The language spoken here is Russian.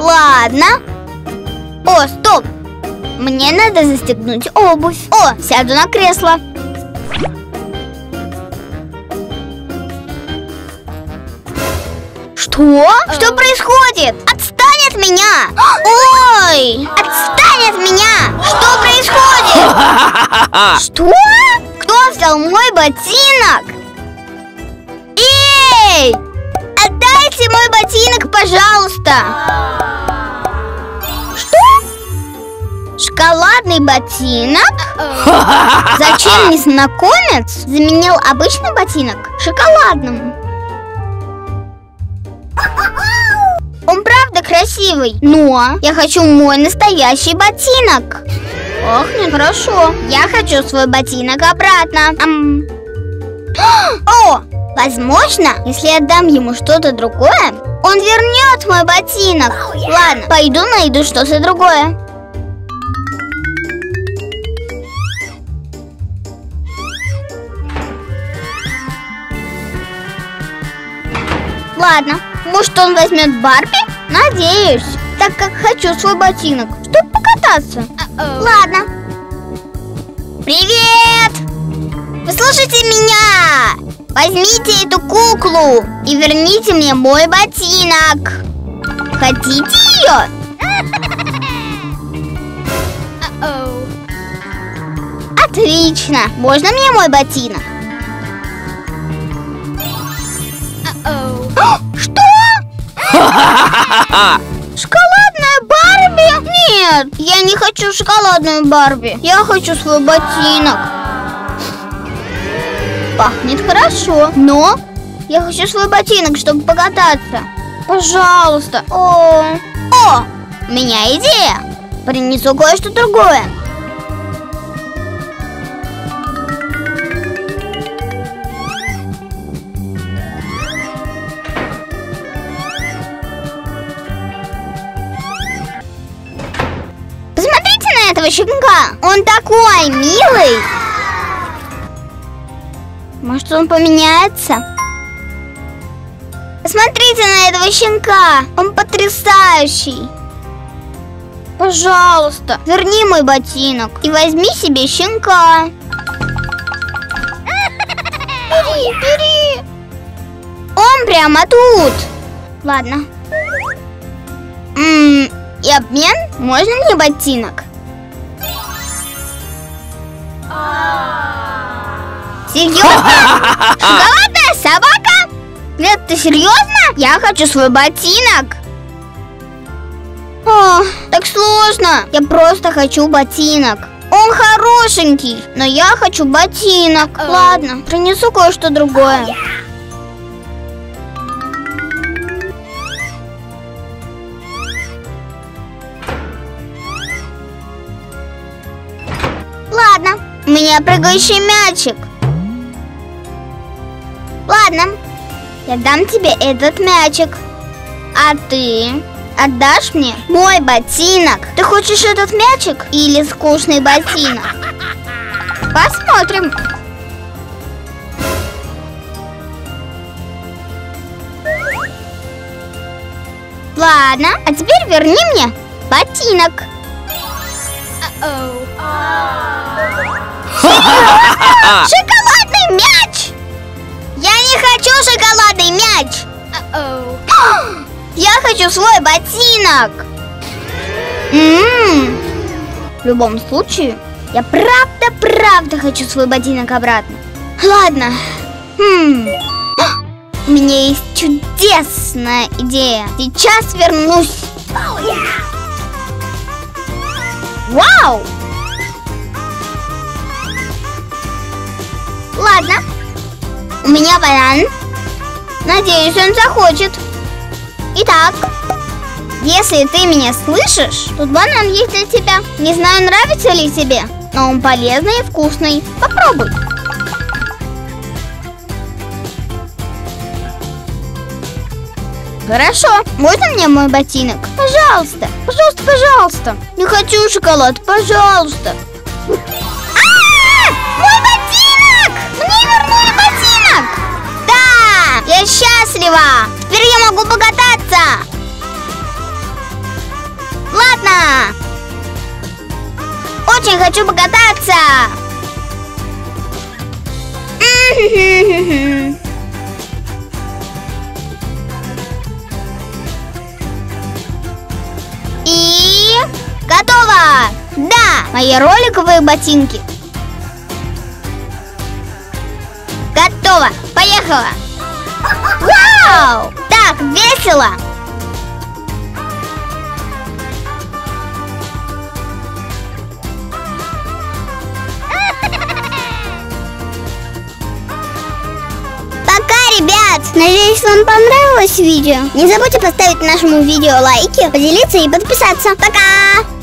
Ладно. О, стоп. Мне надо застегнуть обувь. О, сяду на кресло. Что? Что происходит? Отстань от меня! Ой! Отстань от меня! Что происходит? Что? Кто взял мой ботинок? Отдайте мой ботинок, пожалуйста! Что? Шоколадный ботинок? Зачем незнакомец заменил обычный ботинок шоколадным? Он правда красивый, но я хочу мой настоящий ботинок. Ох, нехорошо. Я хочу свой ботинок обратно. Ам. О, возможно, если я дам ему что-то другое, он вернет мой ботинок. Ладно, пойду найду что-то другое. Ладно, может он возьмет Барби? Надеюсь, так как хочу свой ботинок, чтобы покататься. Ладно. Привет! Вы слушаете меня? Возьмите эту куклу и верните мне мой ботинок. Хотите ее? Отлично. Можно мне мой ботинок? Что? Шоколадная Барби? Нет, я не хочу шоколадную Барби. Я хочу свой ботинок. Пахнет хорошо, но я хочу свой ботинок, чтобы покататься. Пожалуйста. О, о, у меня идея. Принесу кое-что другое. Посмотрите на этого щенка. Он такой милый. Может, он поменяется? Посмотрите на этого щенка. Он потрясающий. Пожалуйста, верни мой ботинок и возьми себе щенка. Бери, бери. Он прямо тут. Ладно. М, и обмен? Можно мне ботинок? Серьезно? Шоколадная собака? Нет, ты серьезно? Я хочу свой ботинок. О, так сложно. Я просто хочу ботинок. Он хорошенький, но я хочу ботинок. Ладно, принесу кое-что другое. Ладно, у меня прыгающий мячик. Ладно, я дам тебе этот мячик. А ты отдашь мне мой ботинок? Ты хочешь этот мячик или скучный ботинок? Посмотрим. Ладно, а теперь верни мне ботинок. Шоколадный хочу шоколадный мяч! Я хочу свой ботинок! М-м. В любом случае, я правда-правда хочу свой ботинок обратно. Ладно. Хм. У меня есть чудесная идея. Сейчас вернусь. Вау! Ладно. У меня банан. Надеюсь, он захочет. Итак, если ты меня слышишь, тут банан есть для тебя. Не знаю, нравится ли тебе, но он полезный и вкусный. Попробуй. Хорошо, можно мне мой ботинок? Пожалуйста, пожалуйста, пожалуйста. Не хочу шоколад, пожалуйста. счастлива! Теперь я могу покататься! Ладно! Очень хочу покататься! И... Готово! Да, мои роликовые ботинки. Готово! Поехала! Вау! Так весело! Ребят! Надеюсь, вам понравилось видео. Не забудьте поставить нашему видео лайки, поделиться и подписаться. Пока!